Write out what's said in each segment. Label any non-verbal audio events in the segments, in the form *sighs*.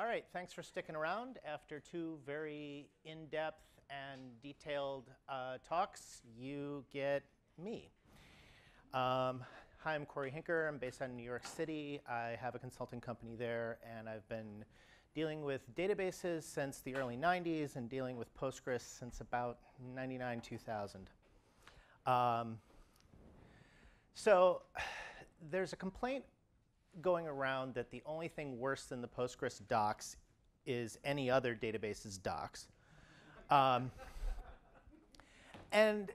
All right, thanks for sticking around. After two very in-depth and detailed uh, talks, you get me. Um, hi, I'm Corey Huinker. I'm based in New York City. I have a consulting company there, and I've been dealing with databases since the early 90s and dealing with Postgres since about 99, 2000. Um, so *sighs* there's a complaint going around that the only thing worse than the Postgres docs is any other database's docs. Um, and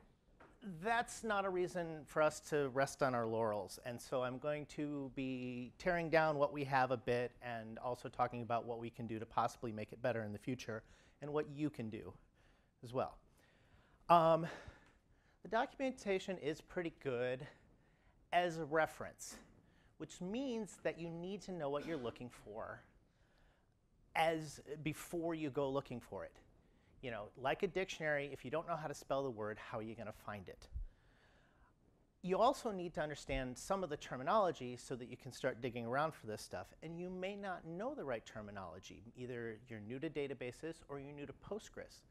that's not a reason for us to rest on our laurels. And so I'm going to be tearing down what we have a bit and also talking about what we can do to possibly make it better in the future and what you can do as well. Um, the documentation is pretty good as a reference which means that you need to know what you're looking for as before you go looking for it. You know, like a dictionary, if you don't know how to spell the word, how are you going to find it? You also need to understand some of the terminology so that you can start digging around for this stuff. And you may not know the right terminology. Either you're new to databases or you're new to Postgres.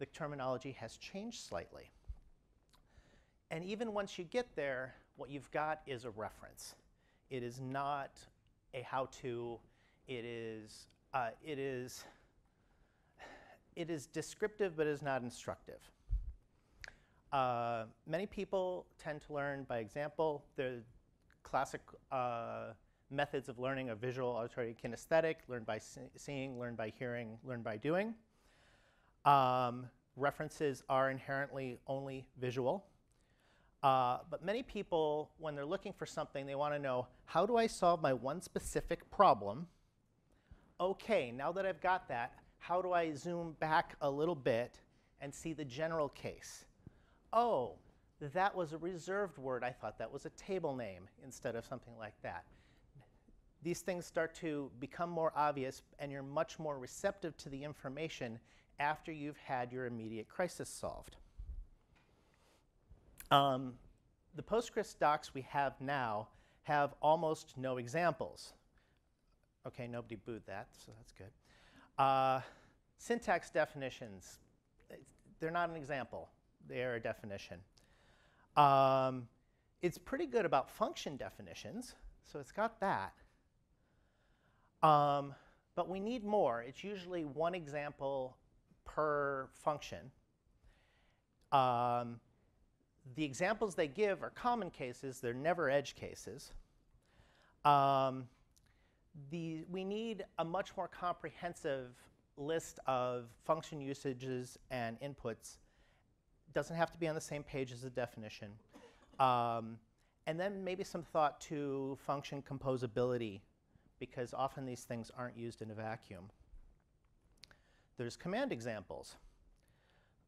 The terminology has changed slightly. And even once you get there, what you've got is a reference. It is not a how-to. It is, uh, it is, it is descriptive, but it is not instructive. Uh, many people tend to learn by example. The classic uh, methods of learning are visual, auditory, kinesthetic, learn by seeing, learn by hearing, learn by doing. Um, references are inherently only visual. Uh, but many people, when they're looking for something, they want to know, how do I solve my one specific problem? OK, now that I've got that, how do I zoom back a little bit and see the general case? Oh, that was a reserved word. I thought that was a table name instead of something like that. These things start to become more obvious, and you're much more receptive to the information after you've had your immediate crisis solved. Um, the Postgres docs we have now have almost no examples. OK, nobody booed that, so that's good. Uh, syntax definitions, they're not an example. They are a definition. Um, it's pretty good about function definitions, so it's got that. Um, but we need more. It's usually one example per function. Um, the examples they give are common cases. They're never edge cases. Um, the, we need a much more comprehensive list of function usages and inputs. Doesn't have to be on the same page as the definition. Um, and then maybe some thought to function composability, because often these things aren't used in a vacuum. There's command examples.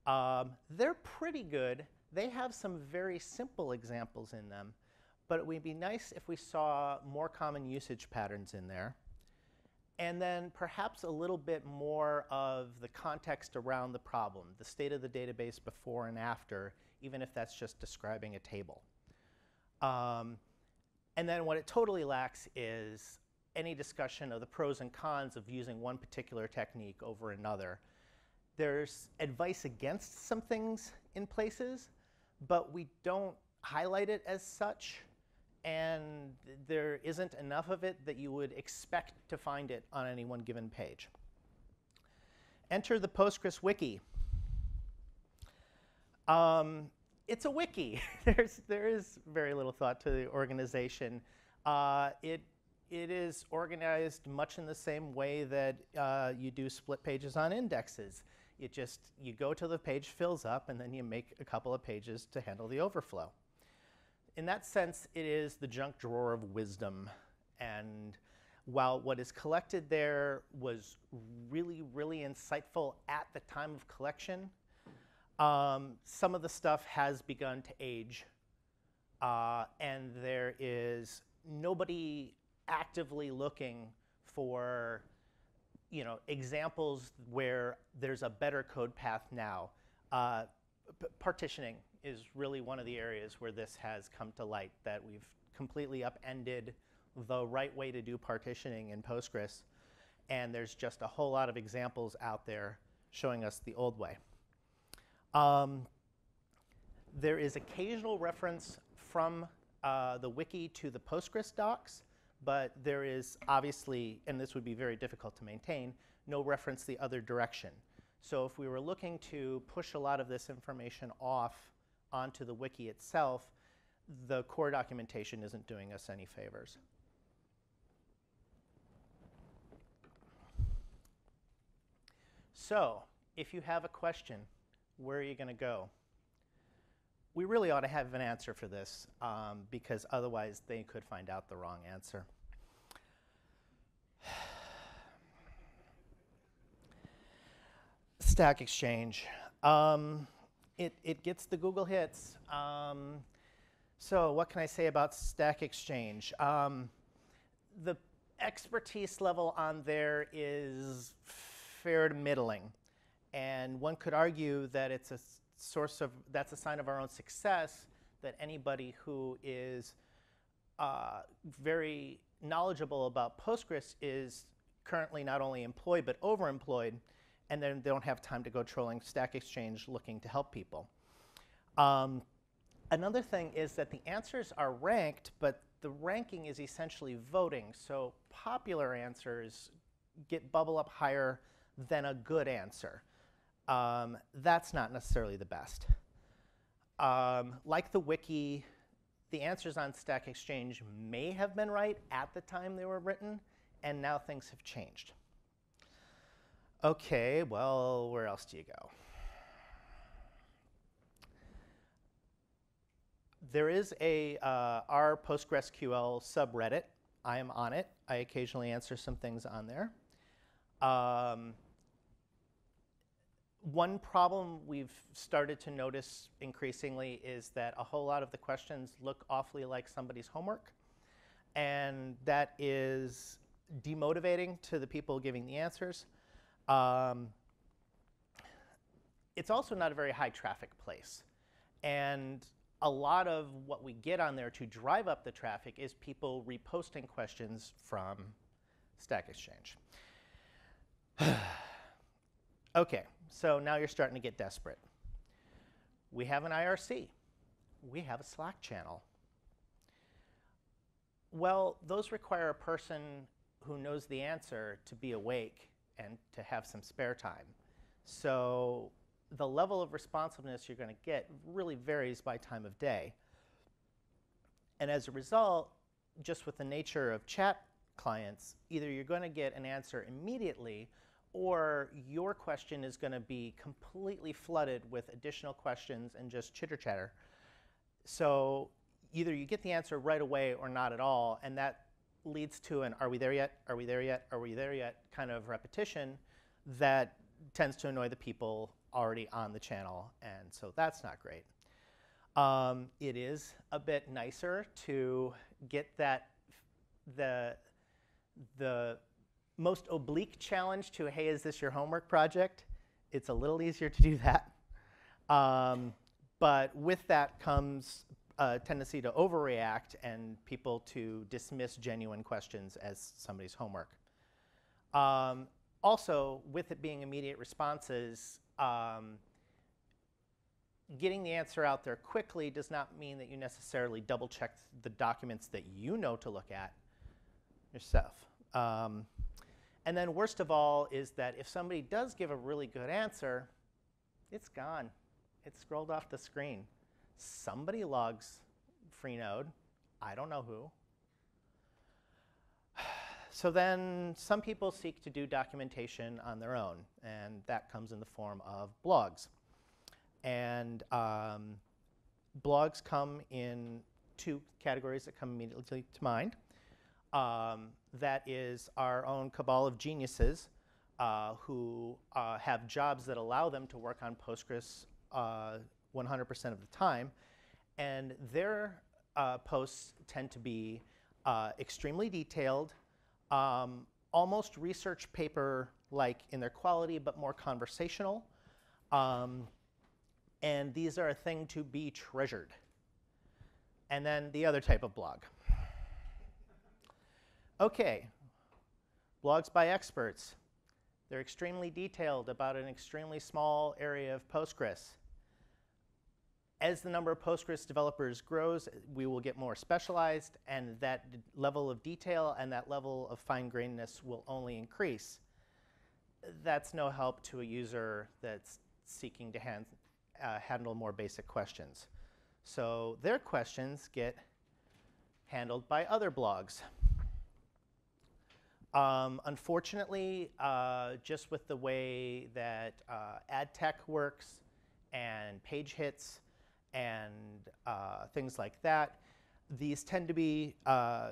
Um, they're pretty good they have some very simple examples in them, but it would be nice if we saw more common usage patterns in there. And then perhaps a little bit more of the context around the problem, the state of the database before and after, even if that's just describing a table. Um, and then what it totally lacks is any discussion of the pros and cons of using one particular technique over another. There's advice against some things in places, but we don't highlight it as such, and there isn't enough of it that you would expect to find it on any one given page. Enter the Postgres wiki. Um, it's a wiki. *laughs* There's, there is very little thought to the organization. Uh, it, it is organized much in the same way that uh, you do split pages on indexes. It just, you go till the page fills up and then you make a couple of pages to handle the overflow. In that sense, it is the junk drawer of wisdom. And while what is collected there was really, really insightful at the time of collection, um, some of the stuff has begun to age. Uh, and there is nobody actively looking for you know, examples where there's a better code path now. Uh, partitioning is really one of the areas where this has come to light, that we've completely upended the right way to do partitioning in Postgres. and there's just a whole lot of examples out there showing us the old way. Um, there is occasional reference from uh, the wiki to the Postgres docs, but there is obviously, and this would be very difficult to maintain, no reference the other direction. So if we were looking to push a lot of this information off onto the wiki itself, the core documentation isn't doing us any favors. So if you have a question, where are you going to go? We really ought to have an answer for this um, because otherwise they could find out the wrong answer. Stack Exchange. Um, it, it gets the Google hits. Um, so what can I say about Stack Exchange? Um, the expertise level on there is fair to middling. And one could argue that it's a source of, that's a sign of our own success, that anybody who is uh, very knowledgeable about Postgres is currently not only employed but overemployed, and then they don't have time to go trolling Stack Exchange looking to help people. Um, another thing is that the answers are ranked, but the ranking is essentially voting. So popular answers get bubble up higher than a good answer. Um, that's not necessarily the best. Um, like the wiki, the answers on Stack Exchange may have been right at the time they were written, and now things have changed. Okay, well, where else do you go? There is a uh, R PostgreSQL subreddit. I am on it. I occasionally answer some things on there. Um, one problem we've started to notice increasingly is that a whole lot of the questions look awfully like somebody's homework. And that is demotivating to the people giving the answers. Um, it's also not a very high traffic place. And a lot of what we get on there to drive up the traffic is people reposting questions from Stack Exchange. *sighs* okay, so now you're starting to get desperate. We have an IRC. We have a Slack channel. Well, those require a person who knows the answer to be awake and to have some spare time. So the level of responsiveness you're going to get really varies by time of day. And as a result, just with the nature of chat clients, either you're going to get an answer immediately or your question is going to be completely flooded with additional questions and just chitter chatter. So either you get the answer right away or not at all, and that leads to an are we there yet? Are we there yet? Are we there yet? kind of repetition that tends to annoy the people already on the channel, and so that's not great. Um, it is a bit nicer to get that the the most oblique challenge to, hey, is this your homework project? It's a little easier to do that. Um, but with that comes a tendency to overreact and people to dismiss genuine questions as somebody's homework. Um, also, with it being immediate responses, um, getting the answer out there quickly does not mean that you necessarily double check the documents that you know to look at yourself. Um, and then worst of all is that if somebody does give a really good answer, it's gone. It's scrolled off the screen. Somebody logs Freenode. I don't know who. *sighs* So then some people seek to do documentation on their own, and that comes in the form of blogs. And um, blogs come in two categories that come immediately to mind. Um, that is our own cabal of geniuses uh, who uh, have jobs that allow them to work on Postgres 100% uh, of the time. And their uh, posts tend to be uh, extremely detailed, um, almost research paper like in their quality, but more conversational. Um, and these are a thing to be treasured. And then the other type of blog. Okay, blogs by experts. They're extremely detailed about an extremely small area of Postgres. As the number of Postgres developers grows, we will get more specialized, and that level of detail and that level of fine grainedness will only increase. That's no help to a user that's seeking to hand, uh, handle more basic questions. So their questions get handled by other blogs. Um, unfortunately, uh, just with the way that uh, ad tech works and page hits and uh, things like that, these tend to be uh,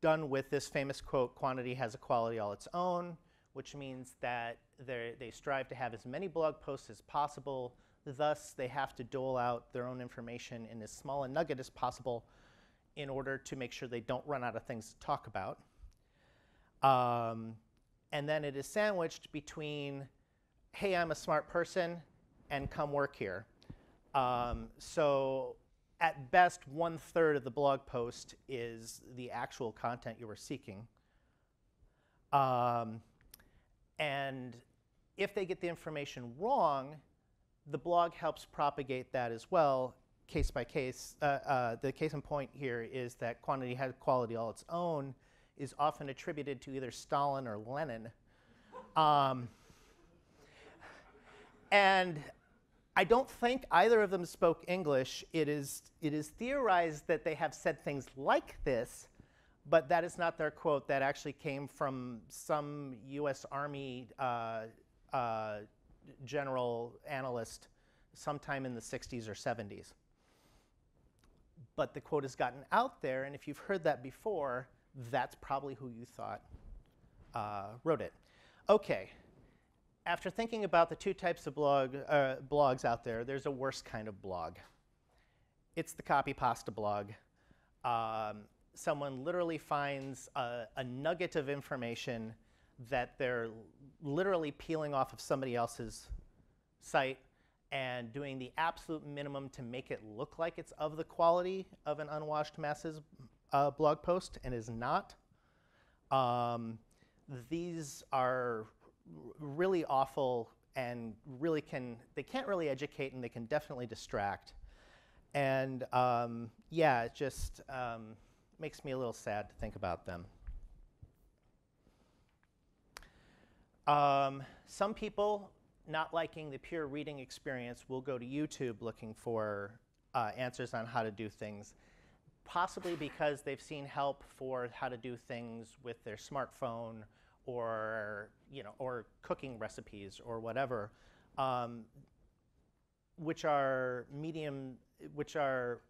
done with this famous quote quantity has a quality all its own, which means that they strive to have as many blog posts as possible. Thus, they have to dole out their own information in as small a nugget as possible in order to make sure they don't run out of things to talk about. Um, and then it is sandwiched between, hey, I'm a smart person, and come work here. Um, so at best, one third of the blog post is the actual content you were seeking. Um, and if they get the information wrong, the blog helps propagate that as well, case by case. Uh, uh, the case in point here is that quantity has quality all its own is often attributed to either Stalin or Lenin. Um, and I don't think either of them spoke English. It is, it is theorized that they have said things like this, but that is not their quote. That actually came from some US Army uh, uh, general analyst sometime in the 60s or 70s. But the quote has gotten out there, and if you've heard that before, that's probably who you thought uh, wrote it. Okay, after thinking about the two types of blog, uh, blogs out there, there's a worse kind of blog. It's the copy pasta blog. Um, someone literally finds a, a, nugget of information that they're literally peeling off of somebody else's site and doing the absolute minimum to make it look like it's of the quality of an unwashed masses uh, blog post and is not. Um, these are really awful and really can, they can't really educate and they can definitely distract. And um, yeah, it just um, makes me a little sad to think about them. Um, some people, not liking the pure reading experience, will go to YouTube looking for uh, answers on how to do things possibly because they've seen help for how to do things with their smartphone or you know or cooking recipes or whatever um, which are medium which are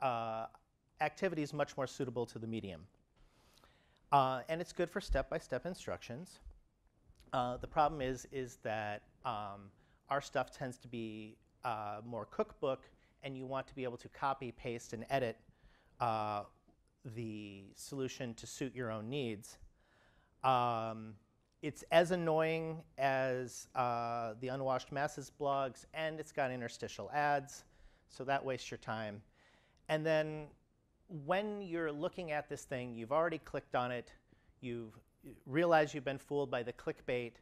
uh, activities much more suitable to the medium uh, and it's good for step-by-step instructions uh, the problem is is that um, our stuff tends to be uh, more cookbook and you want to be able to copy, paste, and edit uh, the solution to suit your own needs. Um, it's as annoying as uh, the unwashed masses blogs, and it's got interstitial ads, so that wastes your time. And then when you're looking at this thing, you've already clicked on it, you've realized you've been fooled by the clickbait,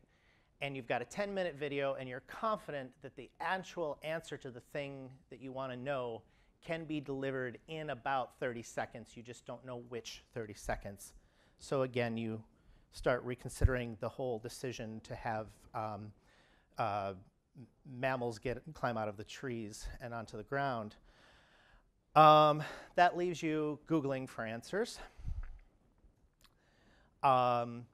and you've got a 10 minute video and you're confident that the actual answer to the thing that you want to know can be delivered in about 30 seconds. You just don't know which 30 seconds. So again, you start reconsidering the whole decision to have um, uh, mammals get climb out of the trees and onto the ground. Um, that leaves you Googling for answers. Um,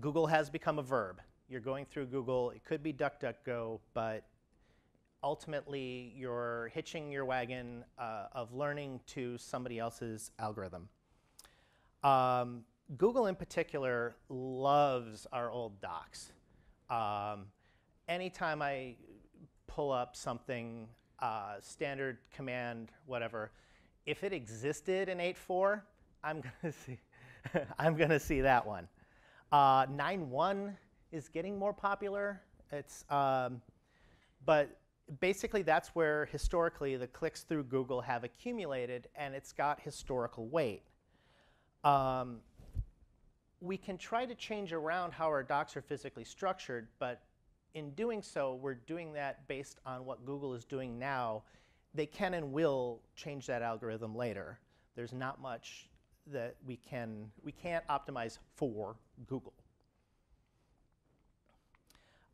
Google has become a verb. You're going through Google. It could be DuckDuckGo, but ultimately you're hitching your wagon uh, of learning to somebody else's algorithm. Um, Google in particular loves our old docs. Um, anytime I pull up something, uh, standard command, whatever, if it existed in 8.4, I'm gonna *laughs* see, I'm gonna see that one. Uh, 9.1 is getting more popular. It's, um, but basically that's where historically the clicks through Google have accumulated and it's got historical weight. Um, we can try to change around how our docs are physically structured, but in doing so, we're doing that based on what Google is doing now. They can and will change that algorithm later. There's not much that we can, we can't optimize for Google.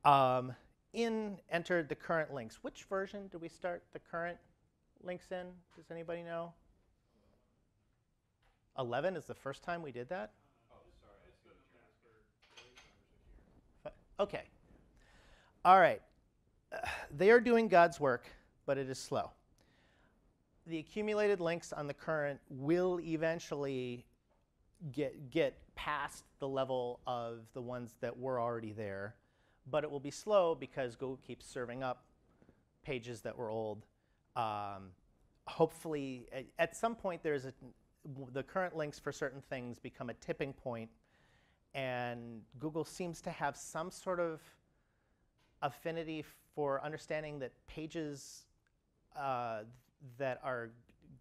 Um, in entered the current links. Which version do we start the current links in? Does anybody know? 11 is the first time we did that? Okay. All right. Uh, *sighs* they are doing God's work, but it is slow. The accumulated links on the current will eventually get, get past the level of the ones that were already there, but it will be slow because Google keeps serving up pages that were old. Um, hopefully, at, at, some point, there's a, the current links for certain things become a tipping point, and Google seems to have some sort of affinity for understanding that pages uh, that are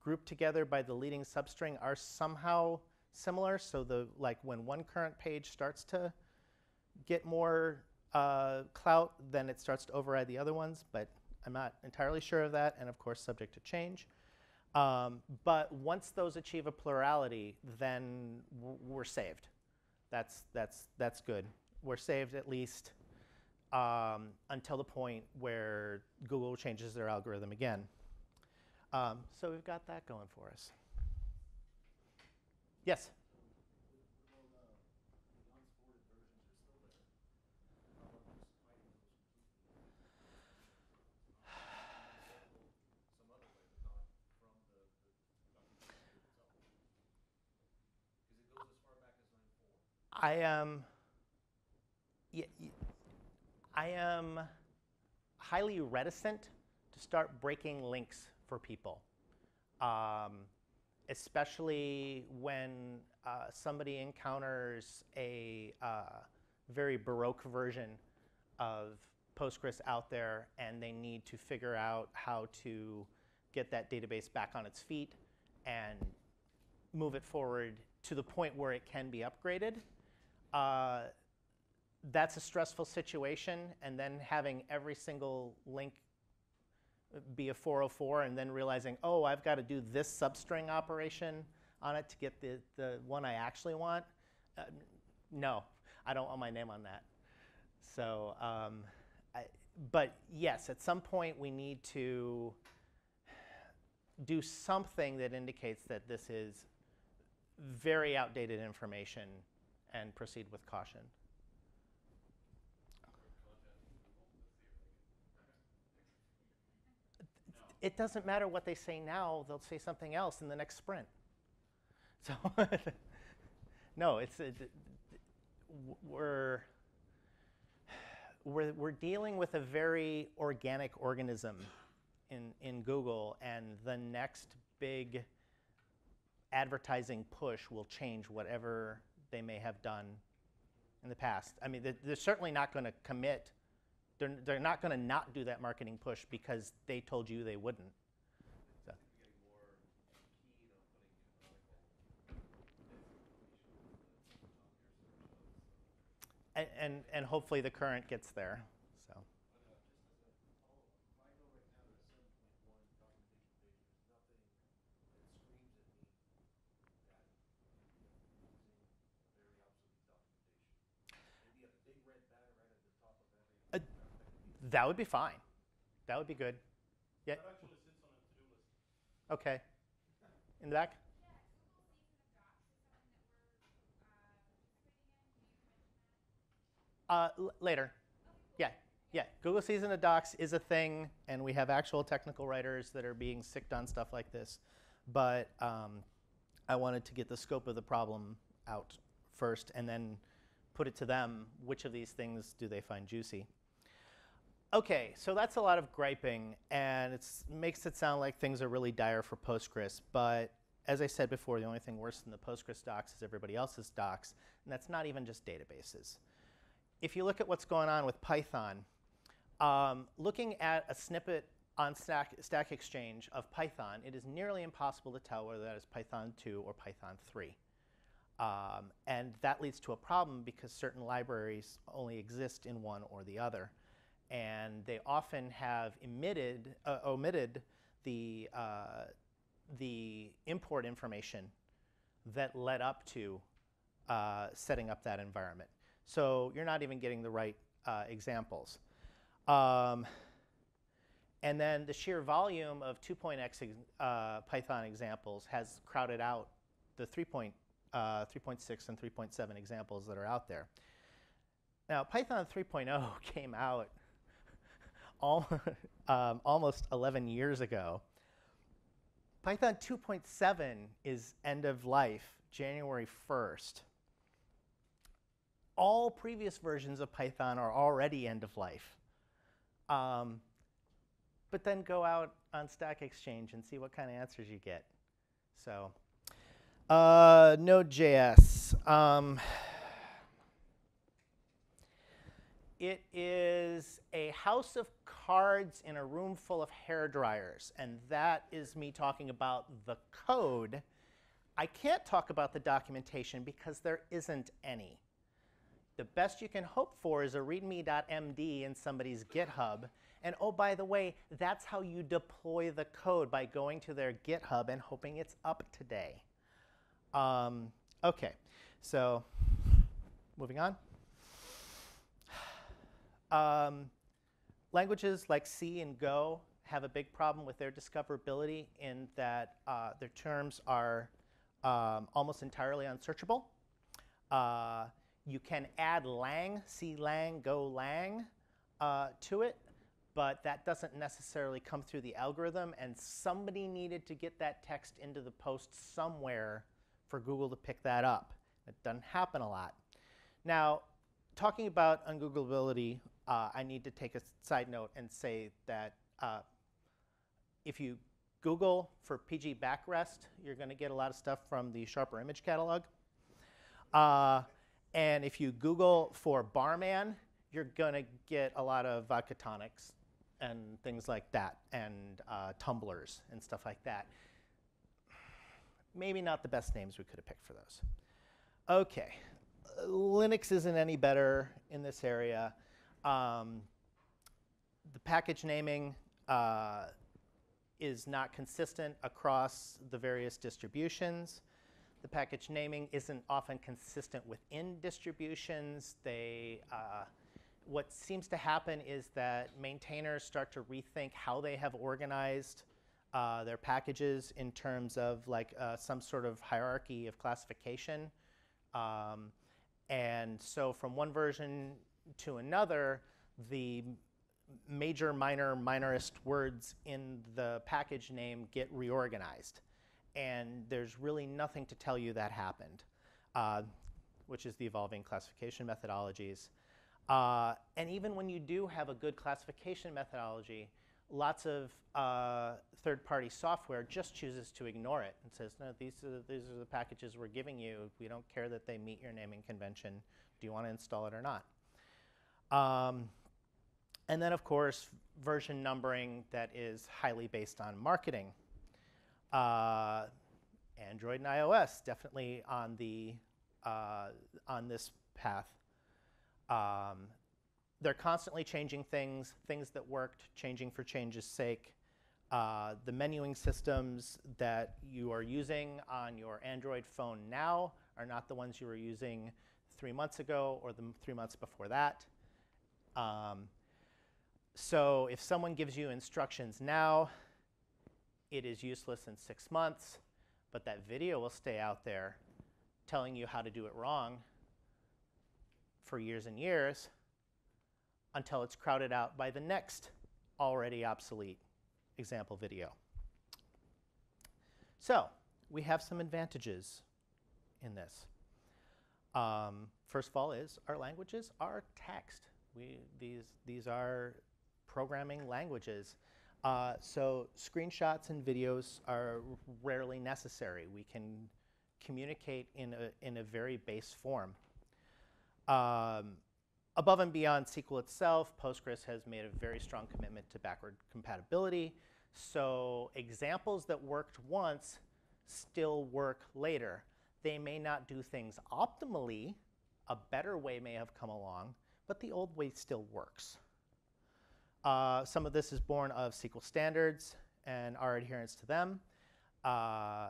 grouped together by the leading substring are somehow similar. So the like when one current page starts to get more uh, clout, then it starts to override the other ones. But I'm not entirely sure of that, and of course subject to change. Um, but once those achieve a plurality, then we're saved. That's that's that's good. We're saved at least um, until the point where Google changes their algorithm again. Um, so we've got that going for us. Yes? I am. Um, I am highly reticent to start breaking links for people, um, especially when uh, somebody encounters a uh, very Baroque version of Postgres out there and they need to figure out how to get that database back on its feet and move it forward to the point where it can be upgraded. Uh, that's a stressful situation, and then having every single link be a 404 and then realizing, oh, I've got to do this substring operation on it to get the, the one I actually want. Uh, no, I don't want my name on that. So, um, I, but yes, at some point we need to do something that indicates that this is very outdated information and proceed with caution. it doesn't matter what they say now, they'll say something else in the next sprint. So, *laughs* no, it's, it, we're, we're, we're dealing with a very organic organism in, in Google, and the next big advertising push will change whatever they may have done in the past. I mean, they're, they're certainly not going to commit they're, they're not going to not do that marketing push because they told you they wouldn't. So. And, and, and hopefully the current gets there. That would be fine. That would be good. Yeah. Okay. In the back? Uh, later. Yeah, yeah. Google Season of Docs is a thing, and we have actual technical writers that are being sicked on stuff like this. But um, I wanted to get the scope of the problem out first, and then put it to them. Which of these things do they find juicy? Okay, so that's a lot of griping, and it makes it sound like things are really dire for Postgres. But as I said before, the only thing worse than the Postgres docs is everybody else's docs, and that's not even just databases. If you look at what's going on with Python, um, looking at a snippet on Stack, Stack Exchange of Python, it is nearly impossible to tell whether that is Python 2 or Python 3. Um, and that leads to a problem because certain libraries only exist in one or the other. And they often have emitted, uh, omitted the, uh, the import information that led up to uh, setting up that environment. So you're not even getting the right uh, examples. Um, and then the sheer volume of 2.x uh, Python examples has crowded out the 3.6 uh, and 3.7 examples that are out there. Now, Python 3.0 *laughs* came out all, *laughs* um, almost 11 years ago. Python 2.7 is end of life January 1st. All previous versions of Python are already end of life. Um, but then go out on Stack Exchange and see what kind of answers you get. So, uh, Node.js. Um, *sighs* it is a house of cards in a room full of hair dryers, and that is me talking about the code. I can't talk about the documentation because there isn't any. The best you can hope for is a readme.md in somebody's GitHub. And oh, by the way, that's how you deploy the code by going to their GitHub and hoping it's up today. Um, OK, so moving on. *sighs* Um, languages like C and Go have a big problem with their discoverability in that uh, their terms are um, almost entirely unsearchable. Uh, you can add lang, C lang, go lang uh, to it, but that doesn't necessarily come through the algorithm, and somebody needed to get that text into the post somewhere for Google to pick that up. It doesn't happen a lot. Now, talking about ungoogleability, uh, I need to take a side note and say that uh, if you Google for pgBackRest, you're going to get a lot of stuff from the Sharper image catalog. Uh, and if you Google for barman, you're going to get a lot of vodka tonics and things like that, and uh, tumblers and stuff like that. Maybe not the best names we could have picked for those. Okay, Linux isn't any better in this area. Um, the package naming uh, is not consistent across the various distributions. The package naming isn't often consistent within distributions. They, uh, what seems to happen is that maintainers start to rethink how they have organized uh, their packages in terms of like uh, some sort of hierarchy of classification. Um, and so from one version to another, the major, minor, minorist words in the package name get reorganized. And there's really nothing to tell you that happened, uh, which is the evolving classification methodologies. Uh, and even when you do have a good classification methodology, lots of uh, third-party software just chooses to ignore it and says, no, these are, these are the packages we're giving you. We don't care that they meet your naming convention. Do you want to install it or not? Um, and then, of course, version numbering that is highly based on marketing. Uh, Android and iOS definitely on the uh, on this path. Um, they're constantly changing things, things that worked, changing for change's sake. Uh, the menuing systems that you are using on your Android phone now are not the ones you were using three months ago or the three months before that. Um, so if someone gives you instructions now, it is useless in six months, but that video will stay out there telling you how to do it wrong for years and years until it's crowded out by the next already obsolete example video. So we have some advantages in this. Um, first of all is our languages are text. We, these, these are programming languages. Uh, so screenshots and videos are rarely necessary. We can communicate in a, in a very base form. Um, above and beyond SQL itself, Postgres has made a very strong commitment to backward compatibility. So examples that worked once still work later. They may not do things optimally. A better way may have come along, but the old way still works. Uh, some of this is born of SQL standards and our adherence to them. Uh,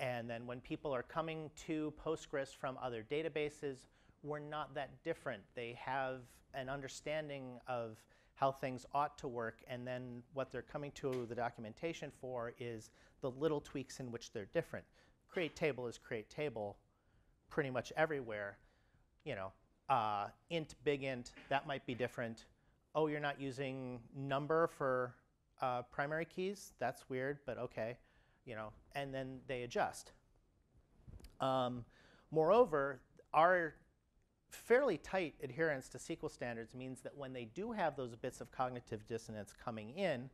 and then when people are coming to Postgres from other databases, we're not that different. They have an understanding of how things ought to work, and then what they're coming to the documentation for is the little tweaks in which they're different. Create table is create table pretty much everywhere. You know, uh, int, big int, that might be different. Oh, you're not using number for uh, primary keys? That's weird, but okay. You know, and then they adjust. Um, moreover, our fairly tight adherence to SQL standards means that when they do have those bits of cognitive dissonance coming in,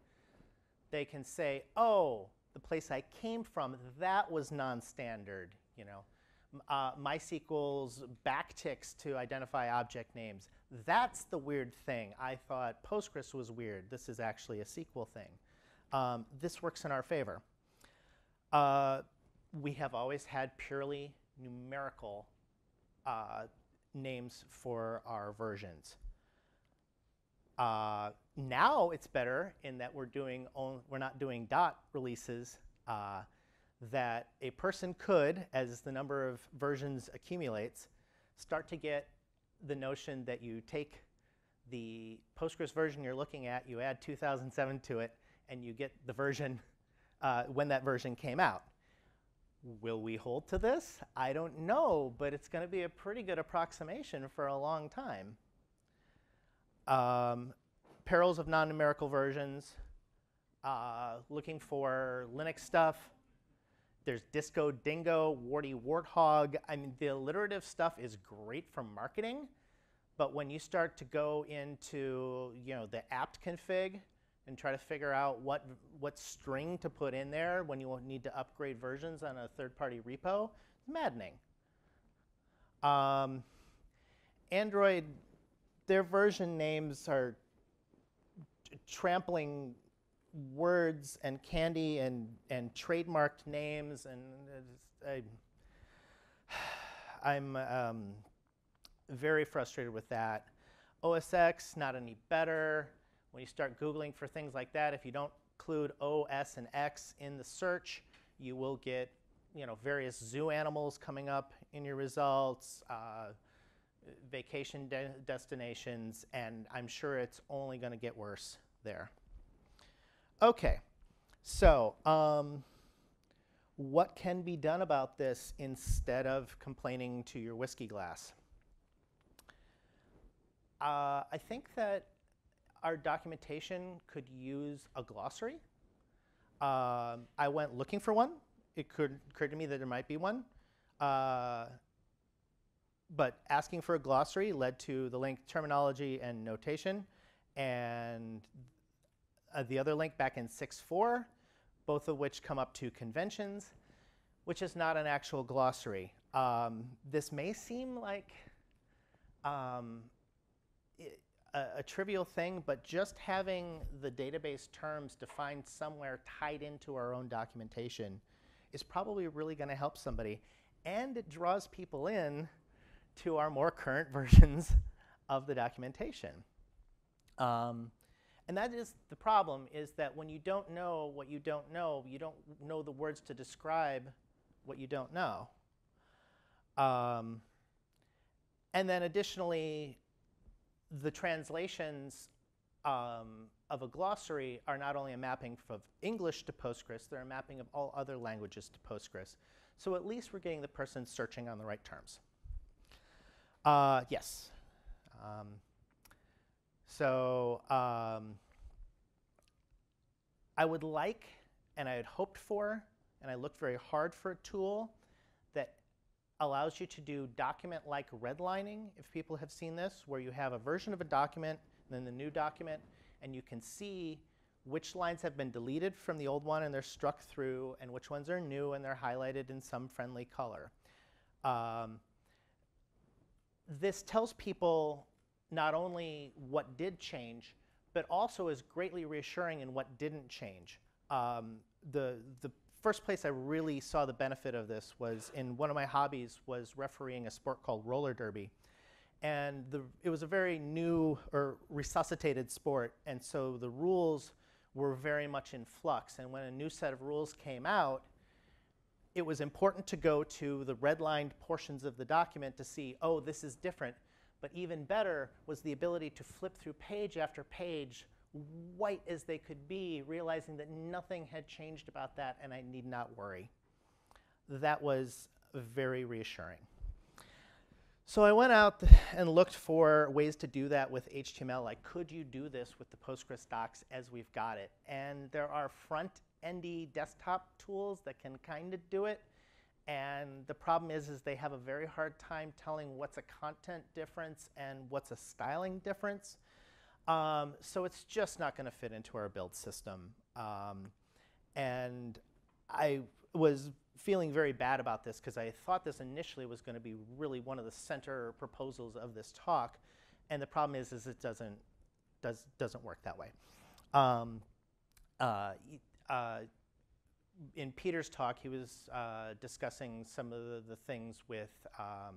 they can say, oh, the place I came from, that was non-standard, you know. Uh, MySQL's backticks to identify object names. That's the weird thing. I thought Postgres was weird. This is actually a SQL thing. Um, this works in our favor. Uh, we have always had purely numerical uh, names for our versions. Uh, now it's better in that we're doing we're not doing dot releases uh, that a person could, as the number of versions accumulates, start to get the notion that you take the Postgres version you're looking at, you add 2007 to it, and you get the version uh, when that version came out. Will we hold to this? I don't know, but it's going to be a pretty good approximation for a long time. Um, perils of non-numerical versions, uh, looking for Linux stuff. There's Disco Dingo, Warty Warthog. I mean, the alliterative stuff is great for marketing, but when you start to go into you know the apt config, and try to figure out what, what string to put in there when you need to upgrade versions on a third-party repo. It's maddening. Um, Android, their version names are trampling words and candy and, and trademarked names, and I, *sighs* I'm um, very frustrated with that. OSX, not any better. When you start Googling for things like that, if you don't include O, S, and X in the search, you will get you know, various zoo animals coming up in your results, uh, vacation de destinations, and I'm sure it's only going to get worse there. Okay, so um, what can be done about this instead of complaining to your whiskey glass? Uh, I think that our documentation could use a glossary. Um, I went looking for one. It could to me that there might be one. Uh, but asking for a glossary led to the link terminology and notation. And uh, the other link back in 6.4, both of which come up to conventions, which is not an actual glossary. Um, this may seem like um, a, a, trivial thing, but just having the database terms defined somewhere tied into our own documentation is probably really going to help somebody. And it draws people in to our more current *laughs* versions of the documentation. Um, and that is the problem, is that when you don't know what you don't know, you don't know the words to describe what you don't know. Um, and then additionally, the translations um, of a glossary are not only a mapping of English to Postgres, they're a mapping of all other languages to Postgres. So at least we're getting the person searching on the right terms. Uh, yes. Um, so um, I would like, and I had hoped for, and I looked very hard for a tool that allows you to do document-like redlining, if people have seen this, where you have a version of a document, then the new document, and you can see which lines have been deleted from the old one and they're struck through, and which ones are new and they're highlighted in some friendly color. Um, this tells people not only what did change, but also is greatly reassuring in what didn't change. Um, the, the first place I really saw the benefit of this was in one of my hobbies was refereeing a sport called roller derby. And the, it was a very new or resuscitated sport, and so the rules were very much in flux. And when a new set of rules came out, it was important to go to the redlined portions of the document to see, oh, this is different. But even better was the ability to flip through page after page, white as they could be, realizing that nothing had changed about that and I need not worry. That was very reassuring. So I went out and looked for ways to do that with HTML. Like, could you do this with the Postgres docs as we've got it? And there are front-endy desktop tools that can kind of do it. And the problem is, is they have a very hard time telling what's a content difference and what's a styling difference. Um, so it's just not going to fit into our build system. Um, and I was feeling very bad about this because I thought this initially was going to be really one of the center proposals of this talk, and the problem is, is it doesn't does doesn't work that way. Um, uh, uh, in Peter's talk, he was uh, discussing some of the, the things with um,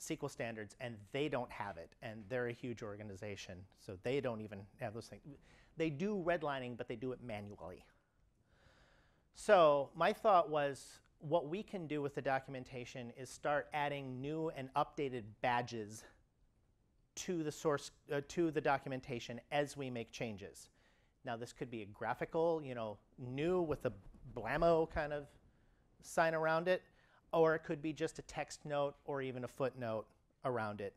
SQL standards, and they don't have it, and they're a huge organization, so they don't even have those things. They do redlining, but they do it manually. So my thought was what we can do with the documentation is start adding new and updated badges to the source, uh, to the documentation as we make changes. Now this could be a graphical, you know, new with a blammo kind of sign around it, or it could be just a text note or even a footnote around it,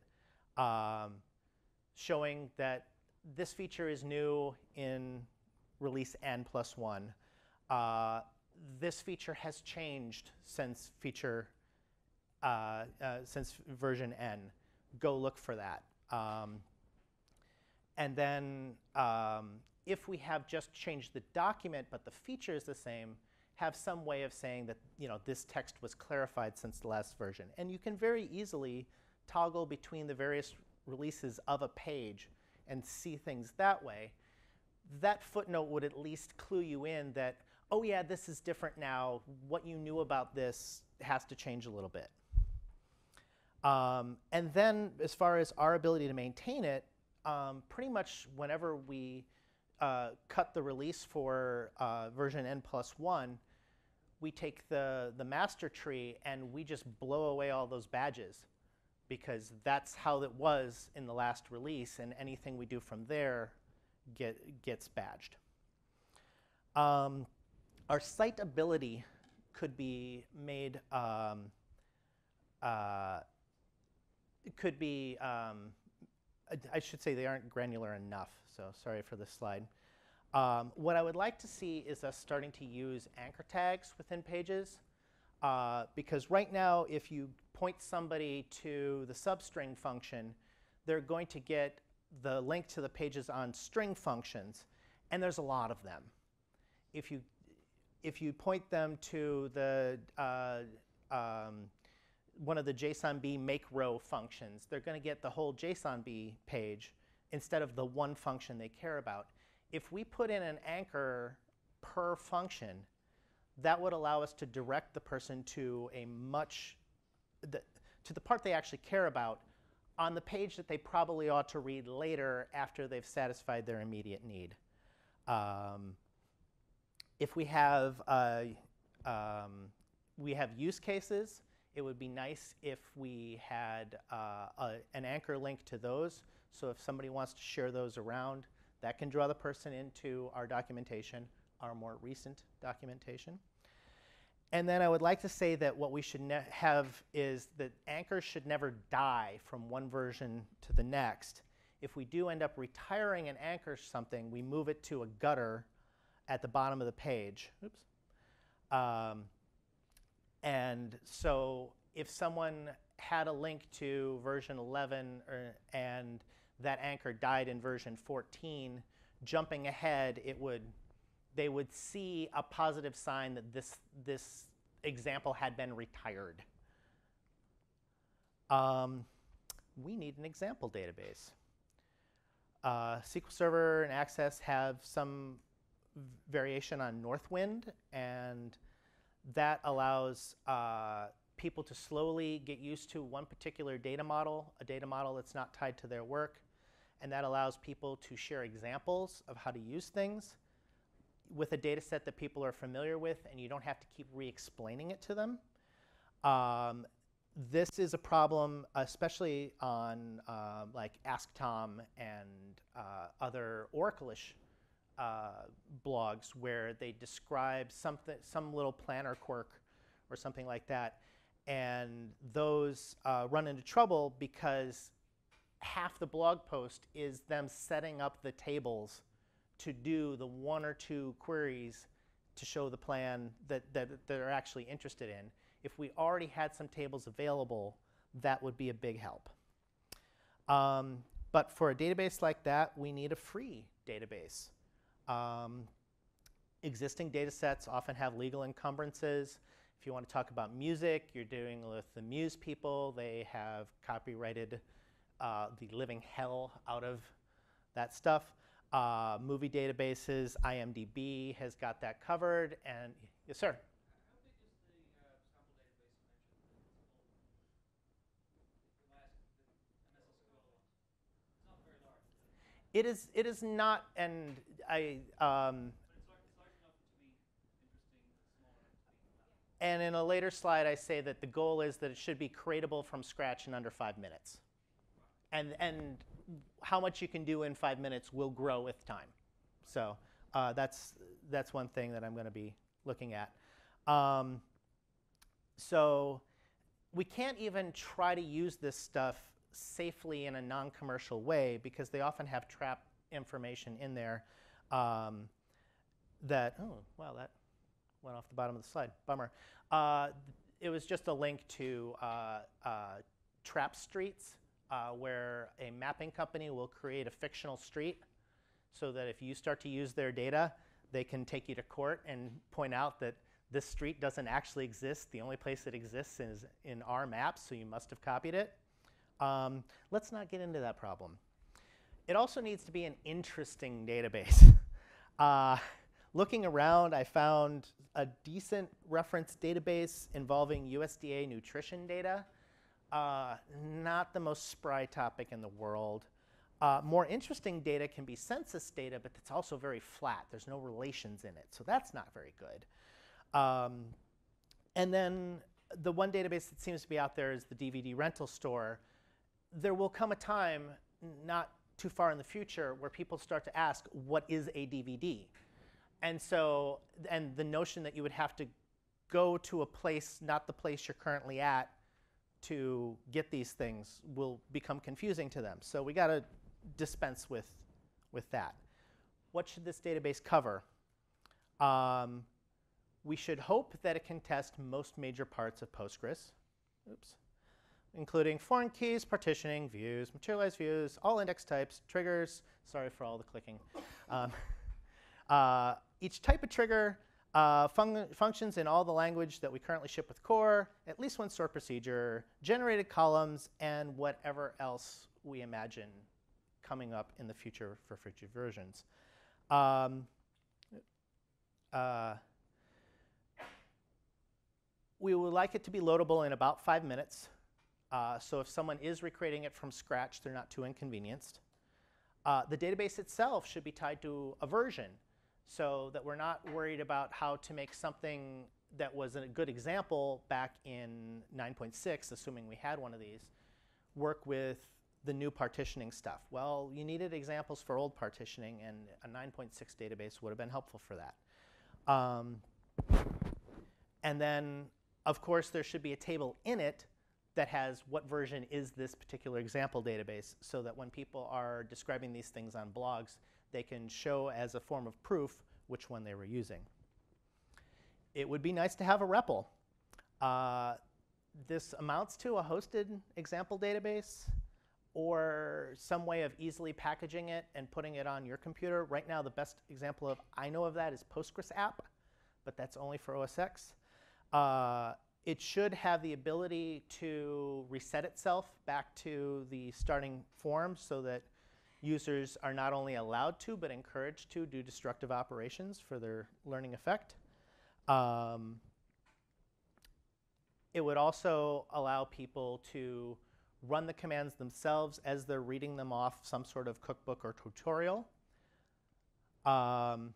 um, showing that this feature is new in release n plus one. Uh, this feature has changed since feature uh, uh, since version n. Go look for that. Um, and then um, if we have just changed the document but the feature is the same, have some way of saying that you know this text was clarified since the last version. And you can very easily toggle between the various releases of a page and see things that way. That footnote would at least clue you in that oh yeah, this is different now. What you knew about this has to change a little bit. Um, and then as far as our ability to maintain it, um, pretty much whenever we uh, cut the release for uh, version n plus 1, we take the, the master tree and we just blow away all those badges because that's how it was in the last release and anything we do from there get, gets badged. Um, our citability could be made, um, uh, could be, um, I, should say they aren't granular enough, so sorry for this slide. Um, what I would like to see is us starting to use anchor tags within pages, uh, because right now if you point somebody to the substring function, they're going to get the link to the pages on string functions, and there's a lot of them. If you if you point them to the uh, um, one of the JSONB make row functions, they're going to get the whole JSONB page instead of the one function they care about. If we put in an anchor per function, that would allow us to direct the person to a much, the, to the part they actually care about on the page that they probably ought to read later after they've satisfied their immediate need. Um, if we have, uh, um, we have use cases, it would be nice if we had uh, a, an anchor link to those. So if somebody wants to share those around, that can draw the person into our documentation, our more recent documentation. And then I would like to say that what we should have is that anchors should never die from one version to the next. If we do end up retiring an anchor something, we move it to a gutter at the bottom of the page. Oops. Um, and so if someone had a link to version 11 or, and that anchor died in version 14, jumping ahead, it would, they would see a positive sign that this, this example had been retired. Um, we need an example database. Uh, SQL Server and Access have some variation on Northwind, and that allows uh, people to slowly get used to one particular data model, a data model that's not tied to their work, and that allows people to share examples of how to use things with a data set that people are familiar with, and you don't have to keep re-explaining it to them. Um, this is a problem, especially on uh, like Ask Tom and uh, other Oracle-ish uh, blogs where they describe something, some little planner quirk or something like that, and those uh, run into trouble because half the blog post is them setting up the tables to do the one or two queries to show the plan that, that, they're actually interested in. If we already had some tables available, that would be a big help. Um, but for a database like that, we need a free database. Um, existing data sets often have legal encumbrances. If you want to talk about music, you're dealing with the Muse people. They have copyrighted uh, the living hell out of that stuff. Uh, movie databases, IMDb has got that covered. And yes, sir. It is, it is not, and I, um, and in a later slide, I say that the goal is that it should be creatable from scratch in under five minutes. And, and how much you can do in five minutes will grow with time. So uh, that's, that's one thing that I'm going to be looking at. Um, so we can't even try to use this stuff safely in a non-commercial way because they often have trap information in there um, that, oh, wow, that went off the bottom of the slide, bummer. Uh, it was just a link to uh, uh, trap streets uh, where a mapping company will create a fictional street so that if you start to use their data, they can take you to court and point out that this street doesn't actually exist. The only place it exists is in our maps, so you must have copied it. Um, let's not get into that problem. It also needs to be an interesting database. *laughs* uh, looking around, I found a decent reference database involving USDA nutrition data. Uh, not the most spry topic in the world. Uh, more interesting data can be census data, but it's also very flat. There's no relations in it, so that's not very good. Um, and then the one database that seems to be out there is the DVD rental store. There will come a time, not too far in the future, where people start to ask, what is a DVD? And so, and the notion that you would have to go to a place, not the place you're currently at, to get these things will become confusing to them. So we got to dispense with, with that. What should this database cover? Um, we should hope that it can test most major parts of Postgres, oops, including foreign keys, partitioning, views, materialized views, all index types, triggers. Sorry for all the clicking. Um, *laughs* uh, each type of trigger uh, fun functions in all the language that we currently ship with core, at least one stored procedure, generated columns, and whatever else we imagine coming up in the future for future versions. Um, uh, we would like it to be loadable in about five minutes. Uh, so if someone is recreating it from scratch, they're not too inconvenienced. Uh, the database itself should be tied to a version so that we're not worried about how to make something that was a good example back in 9.6, assuming we had one of these, work with the new partitioning stuff. Well, you needed examples for old partitioning, and a 9.6 database would have been helpful for that. Um, and then, of course, there should be a table in it that has what version is this particular example database so that when people are describing these things on blogs, they can show as a form of proof which one they were using. It would be nice to have a REPL. Uh, this amounts to a hosted example database or some way of easily packaging it and putting it on your computer. Right now, the best example of I know of that is Postgres app, but that's only for OS X. Uh, it should have the ability to reset itself back to the starting form so that users are not only allowed to, but encouraged to do destructive operations for their learning effect. Um, It would also allow people to run the commands themselves as they're reading them off some sort of cookbook or tutorial. Um,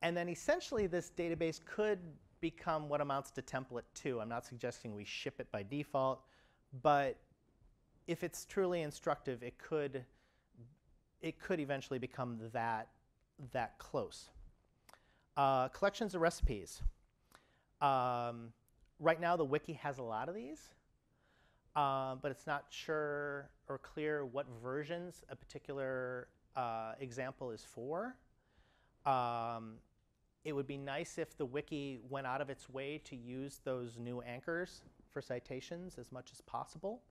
and then essentially this database could become what amounts to template 2. I'm not suggesting we ship it by default, but if it's truly instructive, it could, it could eventually become that, that close. Uh, collections of recipes. Um, right now, the wiki has a lot of these, uh, but it's not sure or clear what versions a particular uh, example is for. Um, it would be nice if the wiki went out of its way to use those new anchors for citations as much as possible.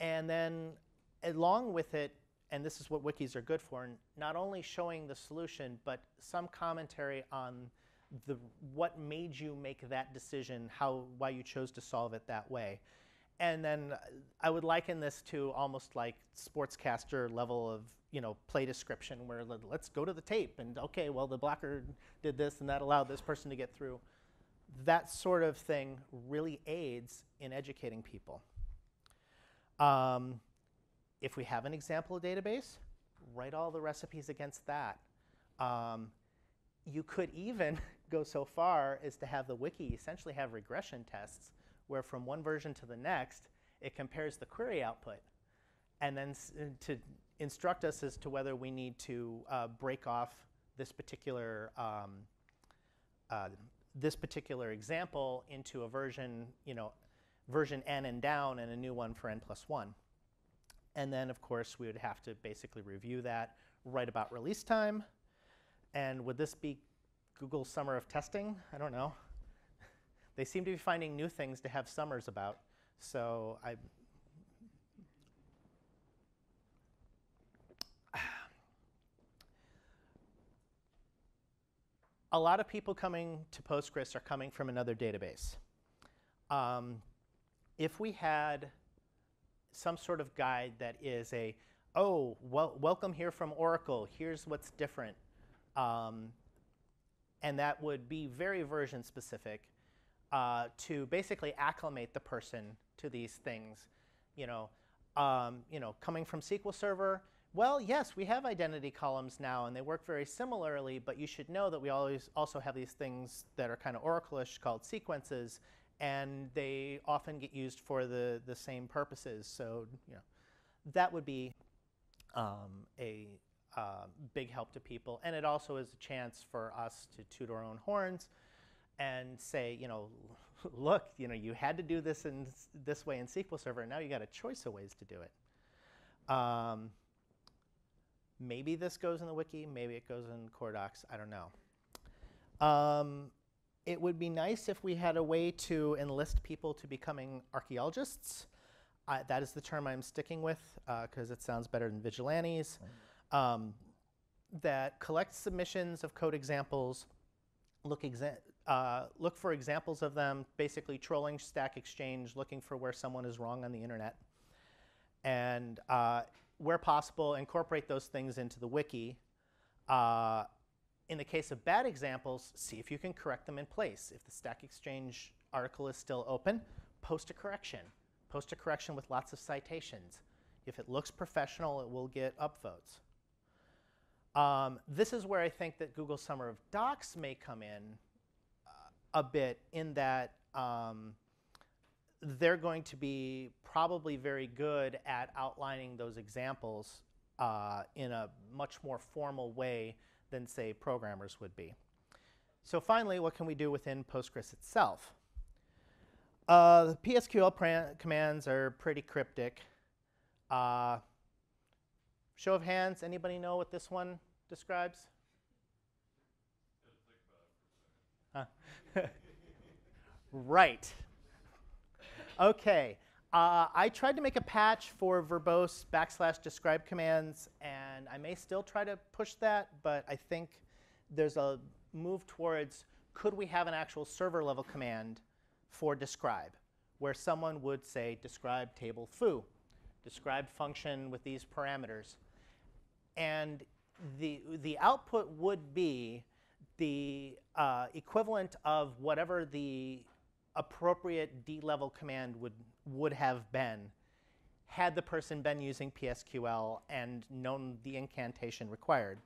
And then along with it, and this is what wikis are good for, and not only showing the solution, but some commentary on the, what made you make that decision, how, why you chose to solve it that way. And then I would liken this to almost like sportscaster level of you know play description, where let's go to the tape and okay, well the blocker did this and that allowed this person to get through. That sort of thing really aids in educating people. Um, if we have an example database, write all the recipes against that. Um, you could even *laughs* go so far as to have the wiki essentially have regression tests where from one version to the next, it compares the query output and then uh, to instruct us as to whether we need to uh, break off this particular um, uh, this particular example into a version, you know, version n and down and a new one for n plus 1. And then, of course, we would have to basically review that, right about release time. And would this be Google summer of testing? I don't know. *laughs* they seem to be finding new things to have summers about. So I. *sighs* A lot of people coming to Postgres are coming from another database. Um, if we had some sort of guide that is a, oh, welcome here from Oracle, here's what's different, um, and that would be very version specific uh, to basically acclimate the person to these things. You know, um, you know, coming from SQL Server, well, yes, we have identity columns now, and they work very similarly, but you should know that we always also have these things that are kind of Oracle-ish called sequences, and they often get used for the, the same purposes. So you know, that would be um, a uh, big help to people. And it also is a chance for us to toot our own horns and say, you know, *laughs* look, you know, you had to do this in this way in SQL Server, and now you got a choice of ways to do it. Um, maybe this goes in the wiki, maybe it goes in Core Docs, I don't know. Um, it would be nice if we had a way to enlist people to becoming archaeologists. That is the term I'm sticking with because uh, it sounds better than vigilantes. Um, that collect submissions of code examples, look, exa uh, look for examples of them, basically trolling Stack Exchange, looking for where someone is wrong on the internet. And uh, where possible, incorporate those things into the wiki. Uh, in the case of bad examples, see if you can correct them in place. If the Stack Exchange article is still open, post a correction. Post a correction with lots of citations. If it looks professional, it will get upvotes. Um, this is where I think that Google Summer of Docs may come in uh, a bit in that um, they're going to be probably very good at outlining those examples uh, in a much more formal way than, say, programmers would be. So finally, what can we do within Postgres itself? Uh, the PSQL commands are pretty cryptic. Uh, show of hands, anybody know what this one describes? Huh. *laughs* right. Okay. Uh, I tried to make a patch for verbose backslash describe commands, and I may still try to push that, but I think there's a move towards could we have an actual server level command for describe, where someone would say describe table foo, describe function with these parameters. And the, the output would be the uh, equivalent of whatever the appropriate D-level command would, would have been had the person been using PSQL and known the incantation required.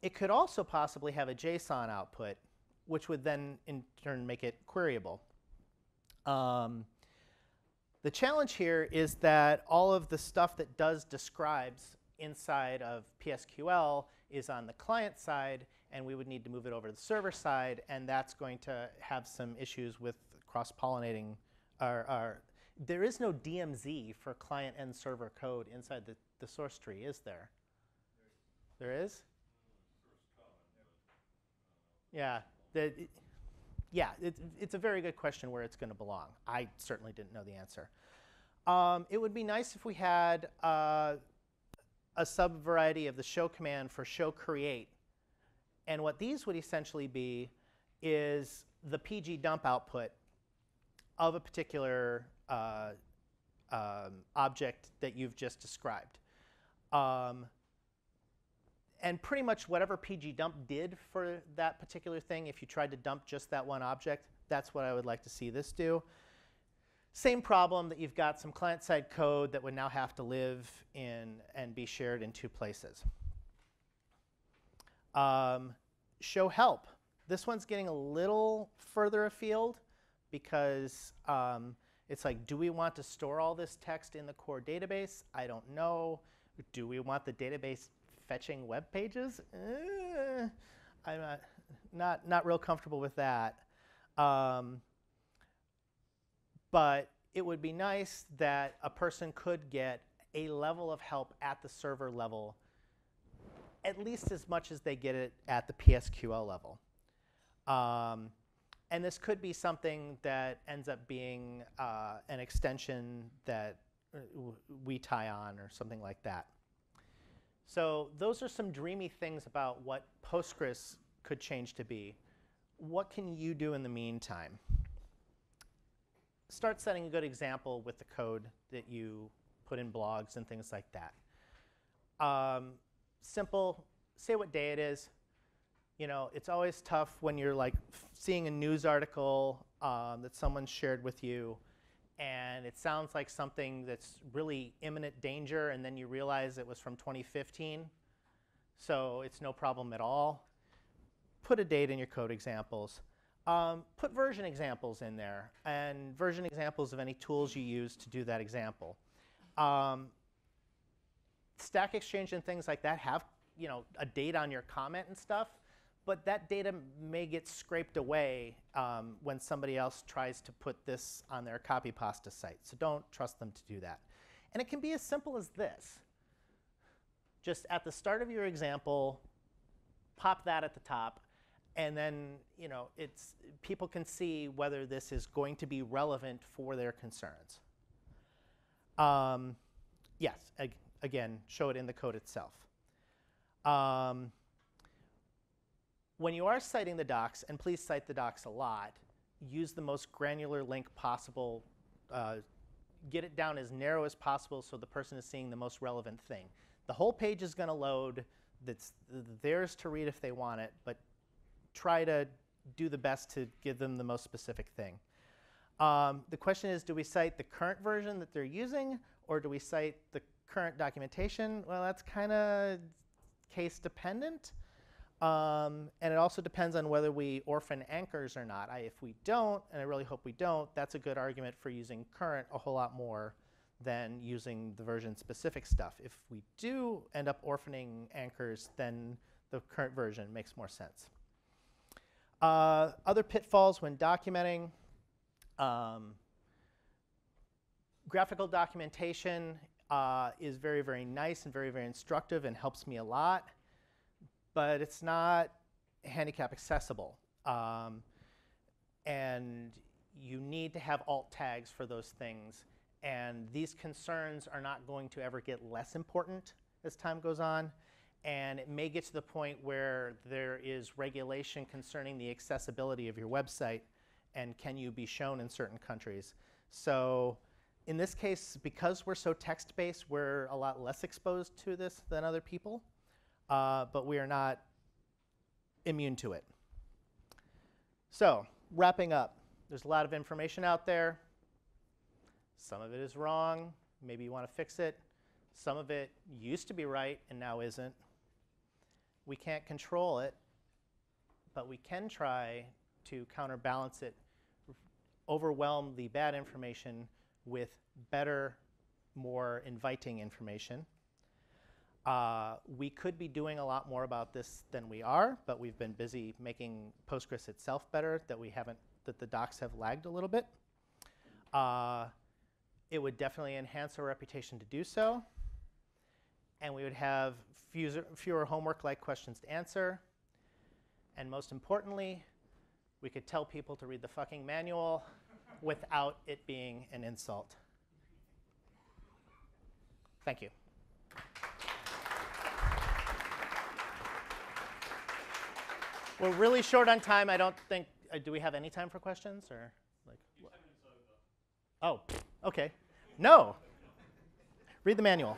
It could also possibly have a JSON output, which would then in turn make it queryable. Um, the challenge here is that all of the stuff that does describes inside of PSQL is on the client side, and we would need to move it over to the server side, and that's going to have some issues with cross-pollinating our, our, there is no DMZ for client and server code inside the, the source tree, is there? There is? Yeah, the, yeah, it, it's a very good question where it's going to belong. I certainly didn't know the answer. Um, it would be nice if we had uh, a subvariety of the show command for show create. And what these would essentially be is the PG dump output of a particular uh, um, object that you've just described. Um, and pretty much whatever PG dump did for that particular thing, if you tried to dump just that one object, that's what I would like to see this do. Same problem that you've got some client-side code that would now have to live in and be shared in two places. Um, show help. This one's getting a little further afield because um, it's like, do we want to store all this text in the core database? I don't know. Do we want the database fetching web pages? Eh, I'm not, not, not real comfortable with that. Um, but it would be nice that a person could get a level of help at the server level at least as much as they get it at the PSQL level. Um, and this could be something that ends up being uh, an extension that uh, we tie on or something like that. So those are some dreamy things about what Postgres could change to be. What can you do in the meantime? Start setting a good example with the code that you put in blogs and things like that. Um, simple, say what day it is. You know, it's always tough when you're like seeing a news article um, that someone shared with you and it sounds like something that's really imminent danger and then you realize it was from 2015. So it's no problem at all. Put a date in your code examples. Um, put version examples in there and version examples of any tools you use to do that example. Um, Stack Exchange and things like that have you know a date on your comment and stuff, but that data may get scraped away um, when somebody else tries to put this on their copy pasta site. So don't trust them to do that. And it can be as simple as this. Just at the start of your example, pop that at the top, and then you know it's people can see whether this is going to be relevant for their concerns. Um, yes, ag- again, show it in the code itself. Um, when you are citing the docs, and please cite the docs a lot, use the most granular link possible. Uh, get it down as narrow as possible so the person is seeing the most relevant thing. The whole page is going to load. That's theirs to read if they want it, but try to do the best to give them the most specific thing. Um, the question is, do we cite the current version that they're using, or do we cite the current documentation? Well, that's kind of case dependent. Um, and it also depends on whether we orphan anchors or not. I, if we don't, and I really hope we don't, that's a good argument for using current a whole lot more than using the version specific stuff. If we do end up orphaning anchors, then the current version makes more sense. Uh, other pitfalls when documenting. Um, graphical documentation uh, is very, very nice and very, very instructive and helps me a lot, but it's not handicap accessible. Um, and you need to have alt tags for those things. And these concerns are not going to ever get less important as time goes on. And it may get to the point where there is regulation concerning the accessibility of your website and can you be shown in certain countries. So in this case, because we're so text-based, we're a lot less exposed to this than other people, uh, but we are not immune to it. So wrapping up, There's a lot of information out there. Some of it is wrong. Maybe you want to fix it. Some of it used to be right and now isn't. We can't control it, but we can try to counterbalance it, overwhelm the bad information with better, more inviting information. Uh, we could be doing a lot more about this than we are, but we've been busy making Postgres itself better that we haven't, that the docs have lagged a little bit. Uh, it would definitely enhance our reputation to do so. And we would have fewer, fewer homework-like questions to answer. And most importantly, we could tell people to read the fucking manual without it being an insult. Thank you. We're really short on time. I don't think. Uh, do we have any time for questions or like? Oh, okay. No. Read the manual.